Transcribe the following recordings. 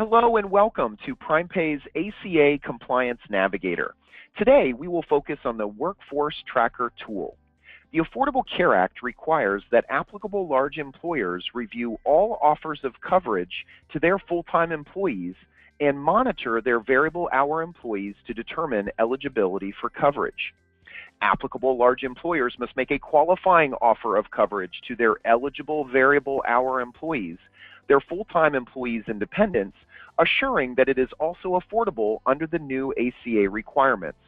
Hello and welcome to PrimePay's ACA Compliance Navigator. Today we will focus on the Workforce Tracker tool. The Affordable Care Act requires that applicable large employers review all offers of coverage to their full-time employees and monitor their variable hour employees to determine eligibility for coverage. Applicable large employers must make a qualifying offer of coverage to their eligible variable hour employees, their full-time employees and dependents, assuring that it is also affordable under the new ACA requirements.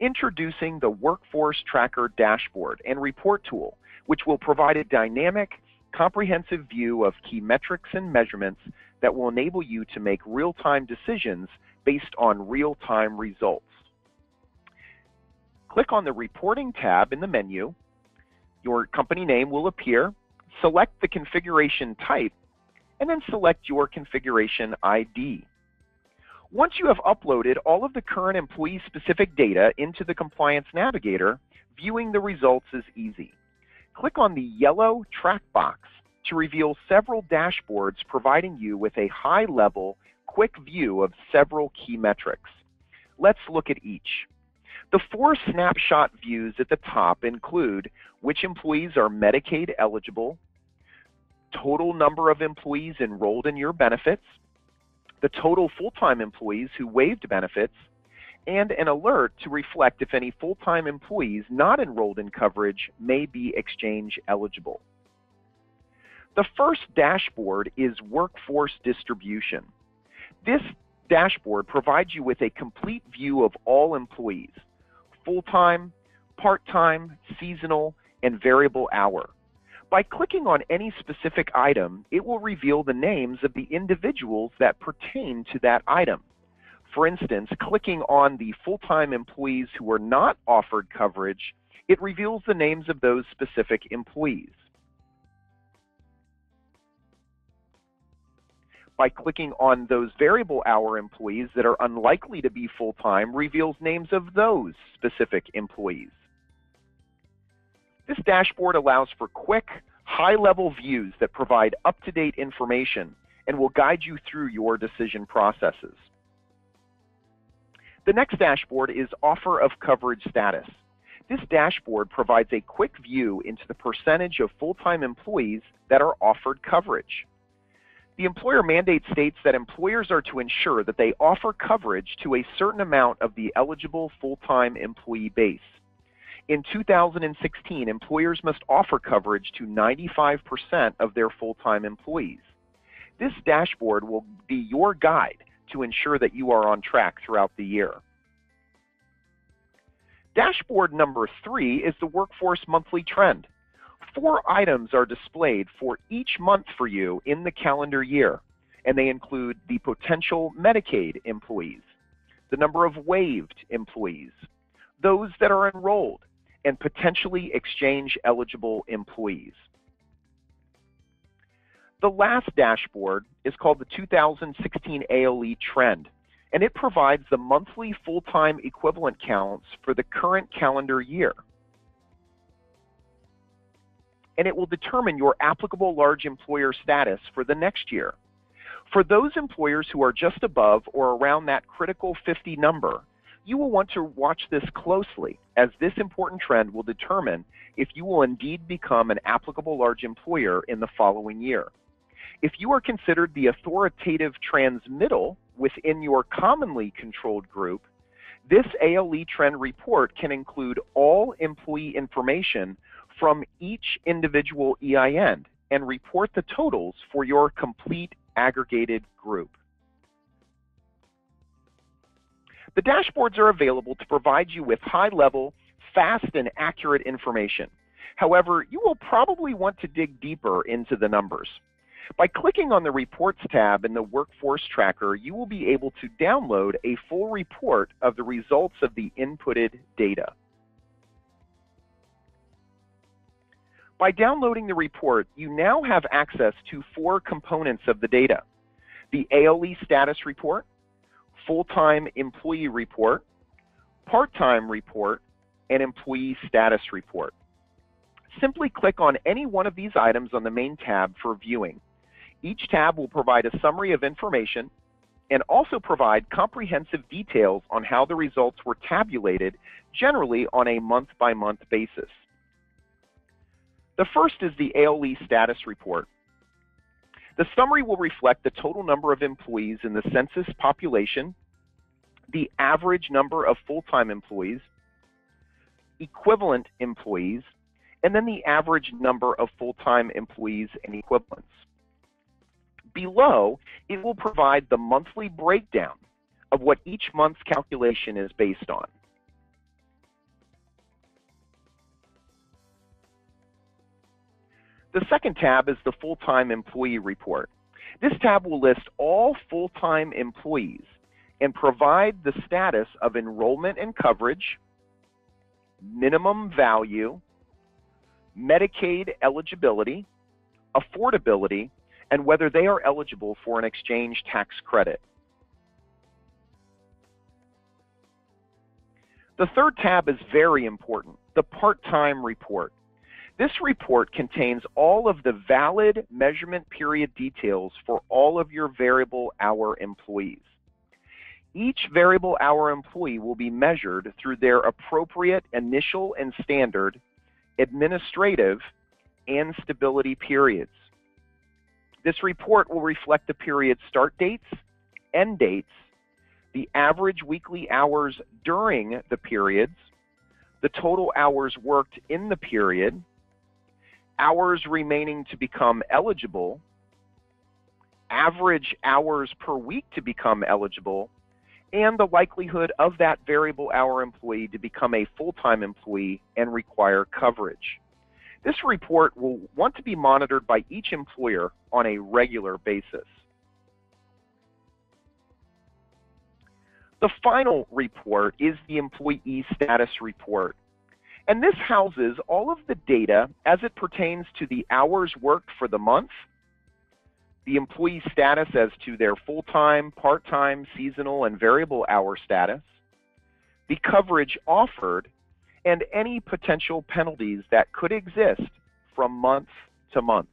Introducing the Workforce Tracker Dashboard and Report Tool, which will provide a dynamic, comprehensive view of key metrics and measurements that will enable you to make real-time decisions based on real-time results. Click on the Reporting tab in the menu. Your company name will appear. Select the configuration type and then select your configuration ID. Once you have uploaded all of the current employee-specific data into the Compliance Navigator, viewing the results is easy. Click on the yellow track box to reveal several dashboards providing you with a high-level, quick view of several key metrics. Let's look at each. The four snapshot views at the top include which employees are Medicaid eligible, total number of employees enrolled in your benefits, the total full-time employees who waived benefits, and an alert to reflect if any full-time employees not enrolled in coverage may be exchange eligible. The first dashboard is workforce distribution. This dashboard provides you with a complete view of all employees, full-time, part-time, seasonal, and variable hour. By clicking on any specific item, it will reveal the names of the individuals that pertain to that item. For instance, clicking on the full-time employees who were not offered coverage, it reveals the names of those specific employees. By clicking on those variable hour employees that are unlikely to be full-time reveals names of those specific employees. This dashboard allows for quick, high-level views that provide up-to-date information and will guide you through your decision processes. The next dashboard is Offer of Coverage Status. This dashboard provides a quick view into the percentage of full-time employees that are offered coverage. The employer mandate states that employers are to ensure that they offer coverage to a certain amount of the eligible full-time employee base. In 2016, employers must offer coverage to 95% of their full-time employees. This dashboard will be your guide to ensure that you are on track throughout the year. Dashboard number three is the workforce monthly trend. Four items are displayed for each month for you in the calendar year, and they include the potential Medicaid employees, the number of waived employees, those that are enrolled, and potentially exchange eligible employees. The last dashboard is called the 2016 ALE trend, and it provides the monthly full-time equivalent counts for the current calendar year. And it will determine your applicable large employer status for the next year. For those employers who are just above or around that critical 50 number, you will want to watch this closely as this important trend will determine if you will indeed become an applicable large employer in the following year. If you are considered the authoritative transmittal within your commonly controlled group, this ALE trend report can include all employee information from each individual EIN and report the totals for your complete aggregated group. The dashboards are available to provide you with high-level, fast, and accurate information. However, you will probably want to dig deeper into the numbers. By clicking on the Reports tab in the Workforce Tracker, you will be able to download a full report of the results of the inputted data. By downloading the report, you now have access to four components of the data. The ALE status report, full-time employee report, part-time report, and employee status report. Simply click on any one of these items on the main tab for viewing. Each tab will provide a summary of information and also provide comprehensive details on how the results were tabulated, generally on a month-by-month -month basis. The first is the ALE status report. The summary will reflect the total number of employees in the census population, the average number of full-time employees, equivalent employees, and then the average number of full-time employees and equivalents. Below, it will provide the monthly breakdown of what each month's calculation is based on. The second tab is the full-time employee report. This tab will list all full-time employees and provide the status of enrollment and coverage, minimum value, Medicaid eligibility, affordability, and whether they are eligible for an exchange tax credit. The third tab is very important, the part-time report. This report contains all of the valid measurement period details for all of your variable hour employees. Each variable hour employee will be measured through their appropriate initial and standard administrative and stability periods. This report will reflect the period start dates, end dates, the average weekly hours during the periods, the total hours worked in the period, hours remaining to become eligible, average hours per week to become eligible, and the likelihood of that variable hour employee to become a full-time employee and require coverage. This report will want to be monitored by each employer on a regular basis. The final report is the Employee Status Report. And this houses all of the data as it pertains to the hours worked for the month, the employee status as to their full-time, part-time, seasonal, and variable hour status, the coverage offered, and any potential penalties that could exist from month to month.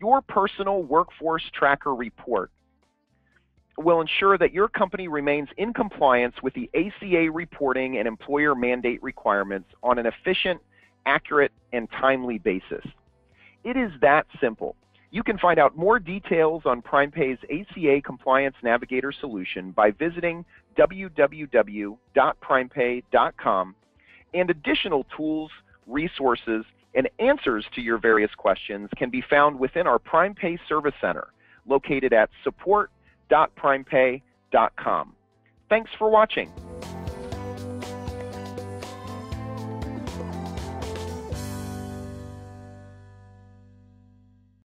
Your personal workforce tracker report will ensure that your company remains in compliance with the ACA reporting and employer mandate requirements on an efficient, accurate, and timely basis. It is that simple. You can find out more details on PrimePay's ACA Compliance Navigator solution by visiting www.primepay.com and additional tools, resources, and answers to your various questions can be found within our PrimePay Service Center located at support www.primepay.com. Thanks for watching.